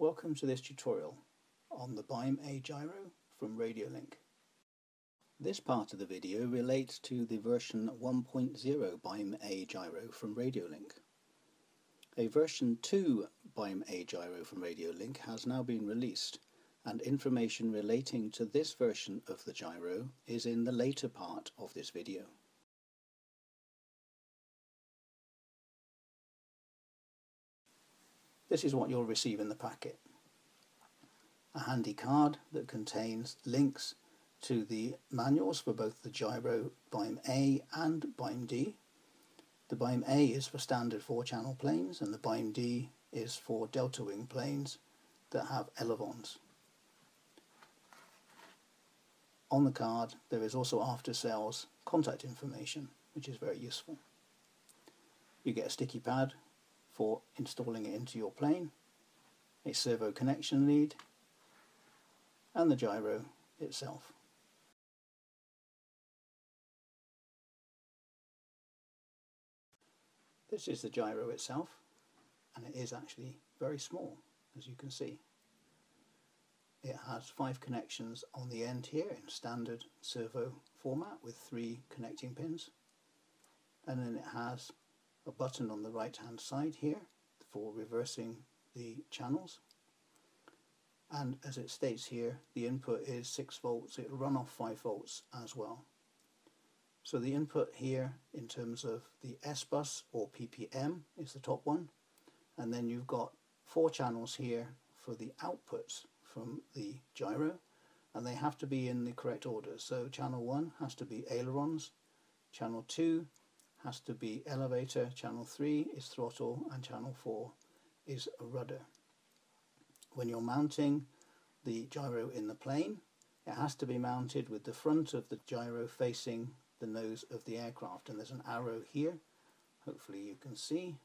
Welcome to this tutorial on the Byme-A gyro from Radiolink. This part of the video relates to the version 1.0 Byme-A gyro from Radiolink. A version 2 Byme-A gyro from Radiolink has now been released and information relating to this version of the gyro is in the later part of this video. This is what you'll receive in the packet. A handy card that contains links to the manuals for both the gyro Byme A and Byme D. The Byme A is for standard four channel planes and the Byme D is for delta wing planes that have elevons. On the card there is also after sales contact information which is very useful. You get a sticky pad for installing it into your plane, a servo connection lead, and the gyro itself. This is the gyro itself, and it is actually very small, as you can see. It has five connections on the end here in standard servo format with three connecting pins, and then it has a button on the right hand side here for reversing the channels. And as it states here the input is 6 volts. It'll run off 5 volts as well. So the input here in terms of the S bus or PPM is the top one. And then you've got four channels here for the outputs from the gyro. And they have to be in the correct order. So channel 1 has to be ailerons. Channel 2 has to be elevator, channel 3 is throttle and channel 4 is a rudder. When you're mounting the gyro in the plane it has to be mounted with the front of the gyro facing the nose of the aircraft. And there's an arrow here. Hopefully you can see.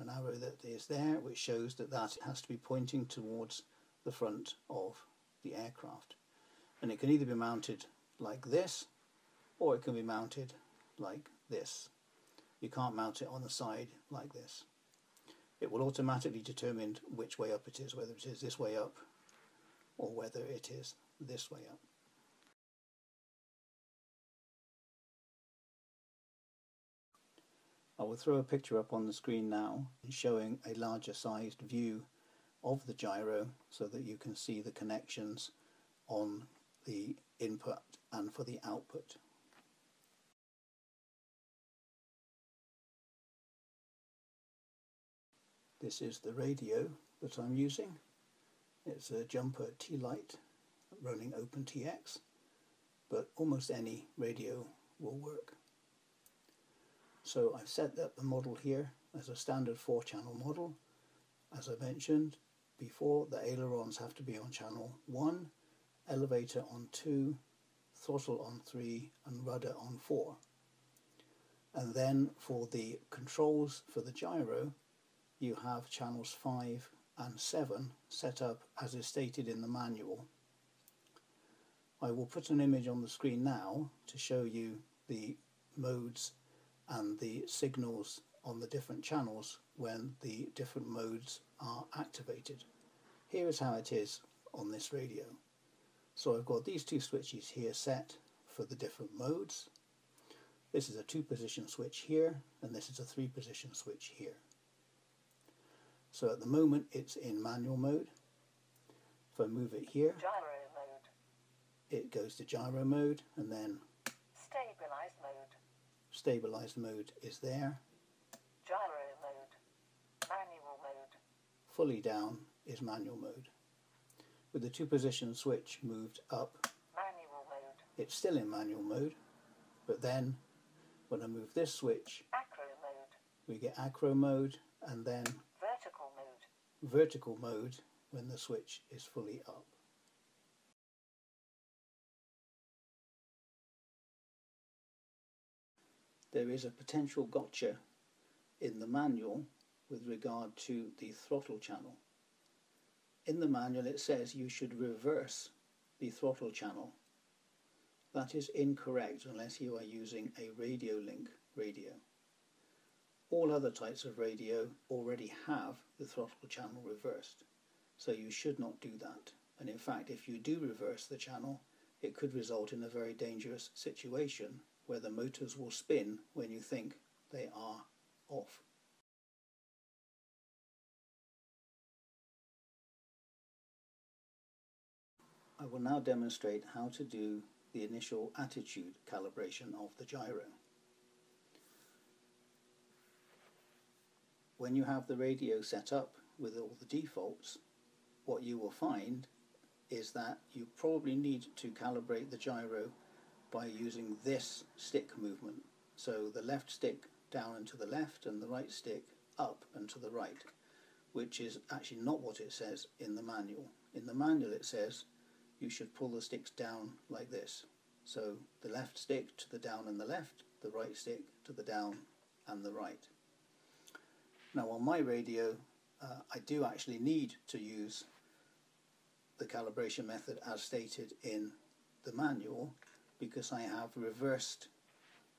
An arrow that is there which shows that that has to be pointing towards the front of the aircraft. And it can either be mounted like this or it can be mounted like this. You can't mount it on the side like this. It will automatically determine which way up it is, whether it is this way up or whether it is this way up. I will throw a picture up on the screen now showing a larger sized view of the gyro so that you can see the connections on the input and for the output. This is the radio that I'm using. It's a jumper T-Lite running OpenTX, but almost any radio will work. So I've set up the model here as a standard four channel model. As I mentioned before, the ailerons have to be on channel 1, elevator on 2, throttle on 3 and rudder on 4. And then for the controls for the gyro, you have channels 5 and 7 set up as is stated in the manual. I will put an image on the screen now to show you the modes and the signals on the different channels when the different modes are activated. Here is how it is on this radio. So I've got these two switches here set for the different modes. This is a two position switch here and this is a three position switch here. So at the moment it's in manual mode. If I move it here, gyro mode. it goes to gyro mode and then stabilized mode. Stabilized mode is there. Gyro mode. Manual mode. Fully down is manual mode. With the two position switch moved up, manual mode. It's still in manual mode, but then when I move this switch, acro mode. we get acro mode and then vertical mode when the switch is fully up. There is a potential gotcha in the manual with regard to the throttle channel. In the manual it says you should reverse the throttle channel. That is incorrect unless you are using a RadioLink radio. All other types of radio already have the throttle channel reversed, so you should not do that. And in fact, if you do reverse the channel, it could result in a very dangerous situation where the motors will spin when you think they are off. I will now demonstrate how to do the initial attitude calibration of the gyro. When you have the radio set up with all the defaults, what you will find is that you probably need to calibrate the gyro by using this stick movement. So the left stick down and to the left and the right stick up and to the right, which is actually not what it says in the manual. In the manual it says you should pull the sticks down like this. So the left stick to the down and the left, the right stick to the down and the right. Now on my radio uh, I do actually need to use the calibration method as stated in the manual because I have reversed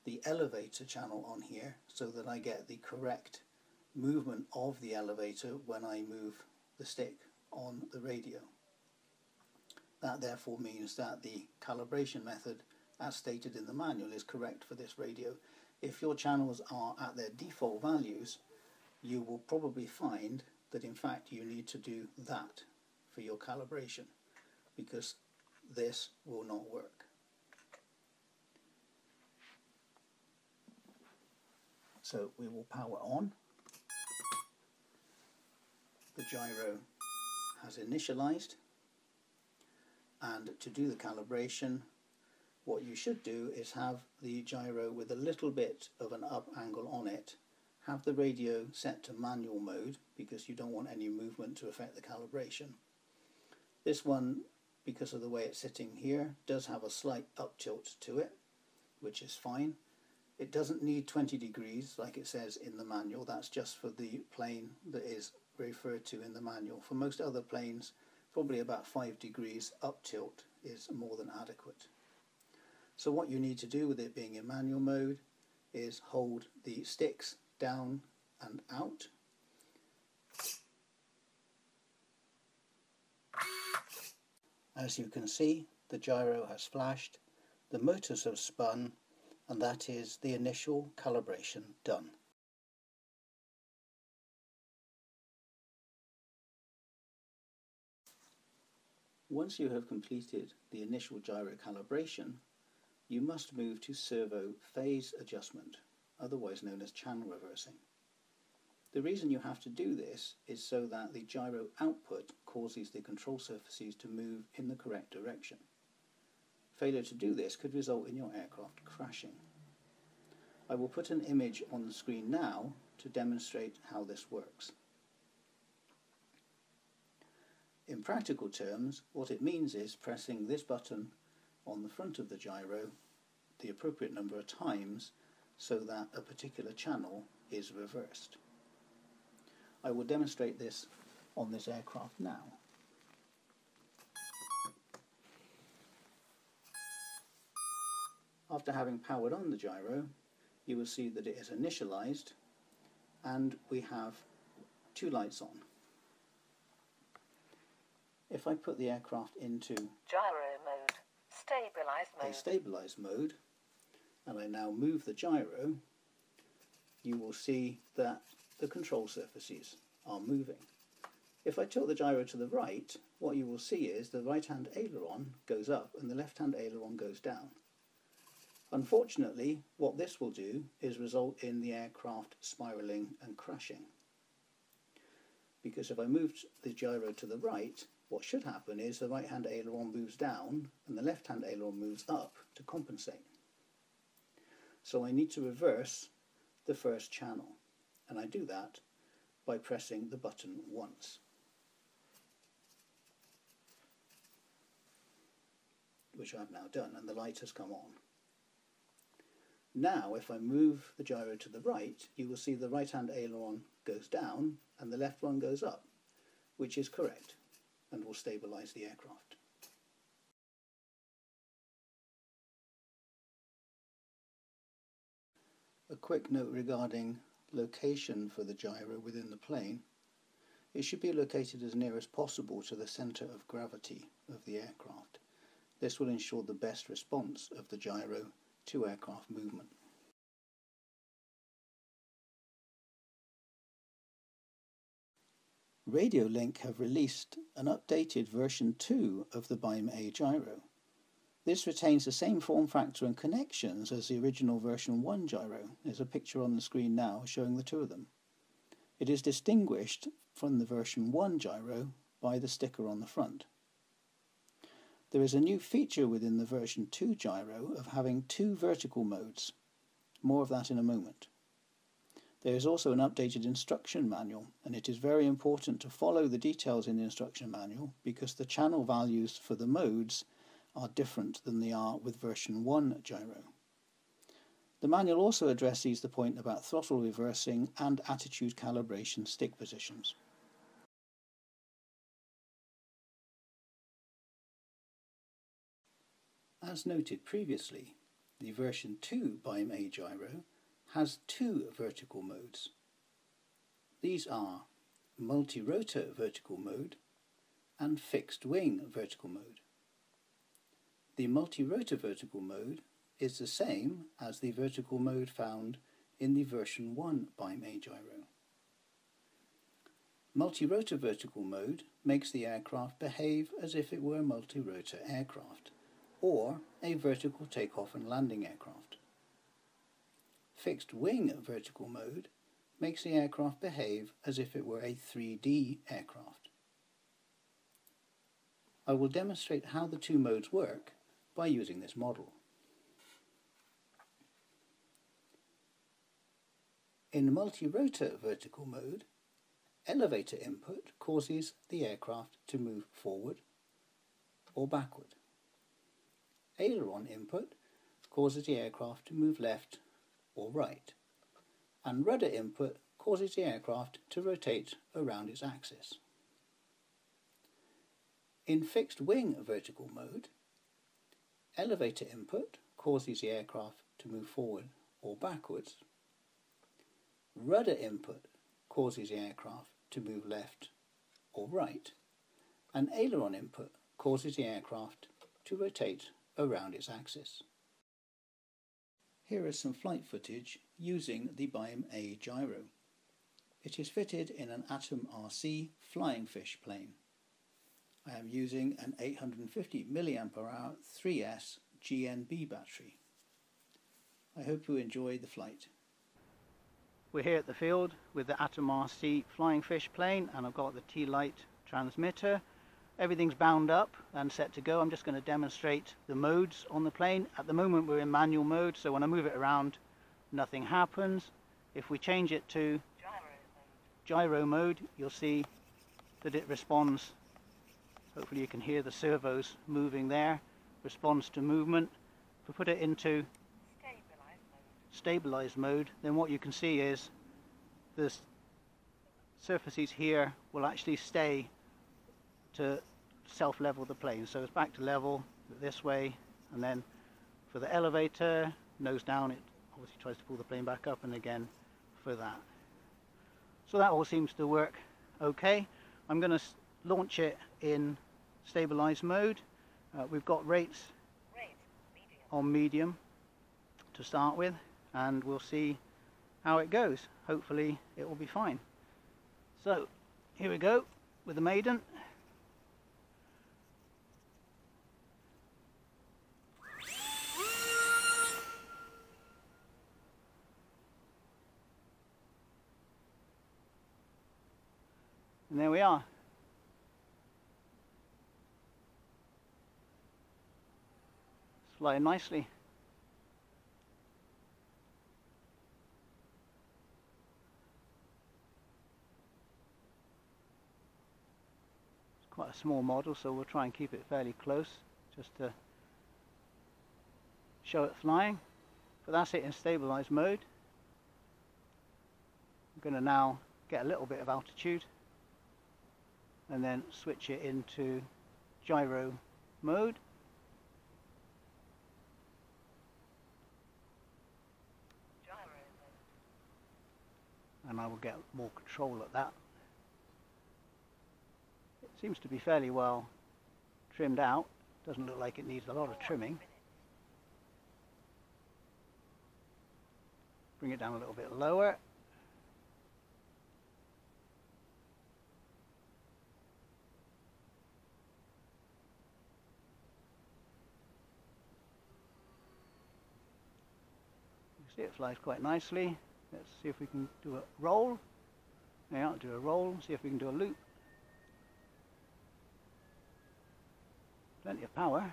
the elevator channel on here so that I get the correct movement of the elevator when I move the stick on the radio. That therefore means that the calibration method as stated in the manual is correct for this radio. If your channels are at their default values you will probably find that in fact you need to do that for your calibration because this will not work. So we will power on. The gyro has initialized and to do the calibration what you should do is have the gyro with a little bit of an up angle on it have the radio set to manual mode because you don't want any movement to affect the calibration. This one, because of the way it's sitting here, does have a slight up tilt to it, which is fine. It doesn't need 20 degrees like it says in the manual, that's just for the plane that is referred to in the manual. For most other planes, probably about 5 degrees up tilt is more than adequate. So what you need to do with it being in manual mode is hold the sticks down and out. As you can see, the gyro has flashed, the motors have spun, and that is the initial calibration done. Once you have completed the initial gyro calibration, you must move to servo phase adjustment otherwise known as channel reversing. The reason you have to do this is so that the gyro output causes the control surfaces to move in the correct direction. Failure to do this could result in your aircraft crashing. I will put an image on the screen now to demonstrate how this works. In practical terms, what it means is pressing this button on the front of the gyro the appropriate number of times so that a particular channel is reversed. I will demonstrate this on this aircraft now. After having powered on the gyro, you will see that it is initialized and we have two lights on. If I put the aircraft into gyro mode, stabilized mode, a stabilized mode, and I now move the gyro, you will see that the control surfaces are moving. If I tilt the gyro to the right, what you will see is the right hand aileron goes up and the left hand aileron goes down. Unfortunately, what this will do is result in the aircraft spiraling and crashing. Because if I move the gyro to the right, what should happen is the right hand aileron moves down and the left hand aileron moves up to compensate. So I need to reverse the first channel and I do that by pressing the button once. which I've now done and the light has come on. Now if I move the gyro to the right you will see the right hand aileron goes down and the left one goes up which is correct and will stabilise the aircraft. A quick note regarding location for the gyro within the plane, it should be located as near as possible to the centre of gravity of the aircraft. This will ensure the best response of the gyro to aircraft movement. Radiolink have released an updated version 2 of the Byme-A gyro. This retains the same form factor and connections as the original version 1 gyro. There's a picture on the screen now showing the two of them. It is distinguished from the version 1 gyro by the sticker on the front. There is a new feature within the version 2 gyro of having two vertical modes. More of that in a moment. There is also an updated instruction manual, and it is very important to follow the details in the instruction manual because the channel values for the modes are different than they are with version 1 gyro. The manual also addresses the point about throttle reversing and attitude calibration stick positions. As noted previously, the version 2 Byme-A gyro has two vertical modes. These are multi-rotor vertical mode and fixed wing vertical mode. The multi-rotor vertical mode is the same as the vertical mode found in the version 1 Byme-A gyro. Multi-rotor vertical mode makes the aircraft behave as if it were a multi-rotor aircraft or a vertical takeoff and landing aircraft. Fixed wing vertical mode makes the aircraft behave as if it were a 3D aircraft. I will demonstrate how the two modes work by using this model. In multi-rotor vertical mode, elevator input causes the aircraft to move forward or backward. Aileron input causes the aircraft to move left or right. And rudder input causes the aircraft to rotate around its axis. In fixed wing vertical mode, elevator input causes the aircraft to move forward or backwards Rudder input causes the aircraft to move left or right, and aileron input causes the aircraft to rotate around its axis. Here is some flight footage using the Byme-A gyro. It is fitted in an Atom RC flying fish plane. I am using an 850 mAh 3S GNB battery. I hope you enjoy the flight. We're here at the field with the Atom RC flying fish plane and I've got the T-Lite transmitter. Everything's bound up and set to go. I'm just going to demonstrate the modes on the plane. At the moment we're in manual mode so when I move it around nothing happens. If we change it to gyro mode you'll see that it responds. Hopefully you can hear the servos moving there. Responds to movement. If we put it into stabilized mode, then what you can see is the surfaces here will actually stay to self-level the plane. So it's back to level this way, and then for the elevator, nose down, it obviously tries to pull the plane back up, and again for that. So that all seems to work okay. I'm going to launch it in stabilized mode. Uh, we've got rates on medium to start with and we'll see how it goes. Hopefully it will be fine. So here we go with the maiden. And there we are. Flying nicely. It's quite a small model so we'll try and keep it fairly close just to show it flying. But that's it in stabilized mode. I'm going to now get a little bit of altitude and then switch it into gyro mode and I will get more control at that. It seems to be fairly well trimmed out. Doesn't look like it needs a lot of trimming. Bring it down a little bit lower. You see it flies quite nicely. Let's see if we can do a roll. Yeah, do a roll, see if we can do a loop. Plenty of power.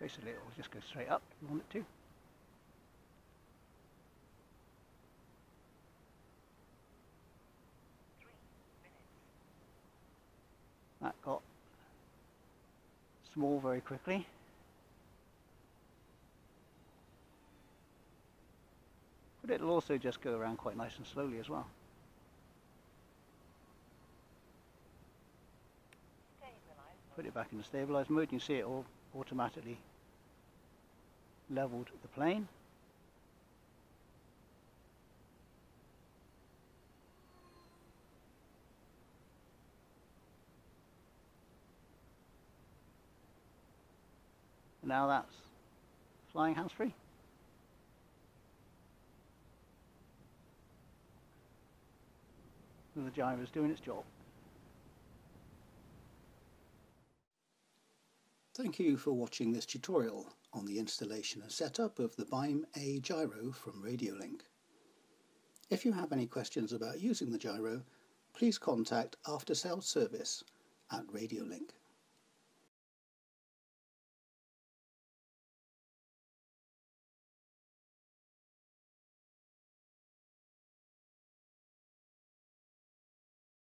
Basically it will just go straight up if you want it to. That got small very quickly. But it'll also just go around quite nice and slowly as well. Put it back in the stabilized mode, you can see it all automatically leveled the plane. Now that's flying hands-free. And the gyro is doing its job. Thank you for watching this tutorial on the installation and setup of the Byme A gyro from Radiolink. If you have any questions about using the gyro, please contact After Sales Service at Radiolink.